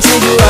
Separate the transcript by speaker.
Speaker 1: can't take